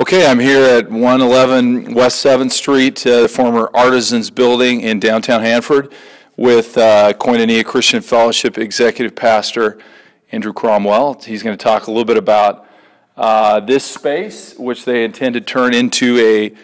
Okay, I'm here at 111 West 7th Street, uh, the former Artisans Building in downtown Hanford, with uh, Koinonia Christian Fellowship Executive Pastor Andrew Cromwell. He's going to talk a little bit about uh, this space, which they intend to turn into a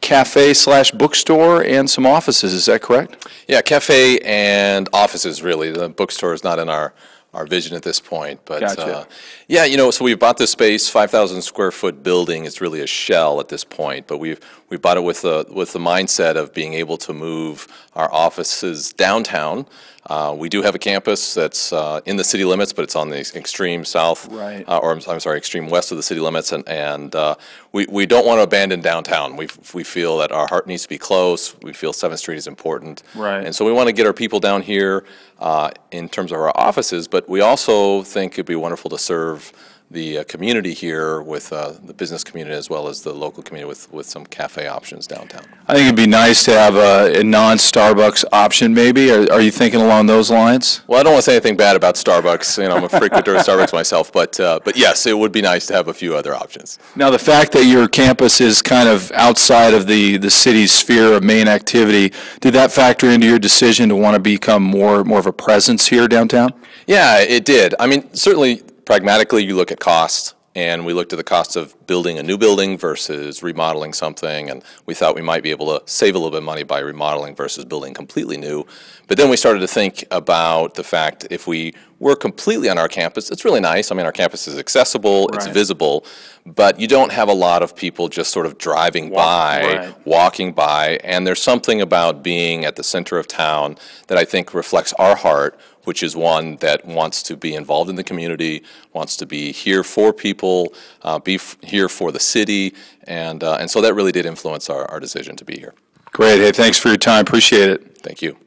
cafe slash bookstore and some offices. Is that correct? Yeah, cafe and offices, really. The bookstore is not in our, our vision at this point, but, Gotcha. uh, yeah, you know, so we bought this space, 5,000 square foot building. It's really a shell at this point, but we've, we bought it with the, with the mindset of being able to move our offices downtown. Uh, We do have a campus that's uh, in the city limits, but it's on the extreme south. Right. uh, Or, I'm I'm sorry, extreme west of the city limits, and, and uh, we, we don't want to abandon downtown. We, we feel that our heart needs to be close. We feel Seventh Street is important. Right. And so we want to get our people down here uh, in terms of our offices, but we also think it'd be wonderful to serve the uh, community here with uh, the business community as well as the local community with, with some cafe options downtown. I think it'd be nice to have a, a non-Starbucks option, maybe. Are, are you thinking along those lines? Well, I don't want to say anything bad about Starbucks. You know, I'm a frequenter of Starbucks myself, but uh, but yes, it would be nice to have a few other options. Now, the fact that your campus is kind of outside of the, the city's sphere of main activity, did that factor into your decision to want to become more, more of a presence here downtown? Yeah, it did. I mean, certainly pragmatically, you look at cost, and we looked at the cost of building a new building versus remodeling something, and we thought we might be able to save a little bit of money by remodeling versus building completely new. But then we started to think about the fact if we were completely on our campus, it's really nice. I mean, our campus is accessible, it's visible, but you don't have a lot of people just sort of driving by, right. walking by, and there's something about being at the center of town that I think reflects our heart, which is one that wants to be involved in the community, wants to be here for people, uh, be here for the city, and, uh, and so that really did influence our, our decision to be here. Great. Hey, thanks for your time. Appreciate it. Thank you.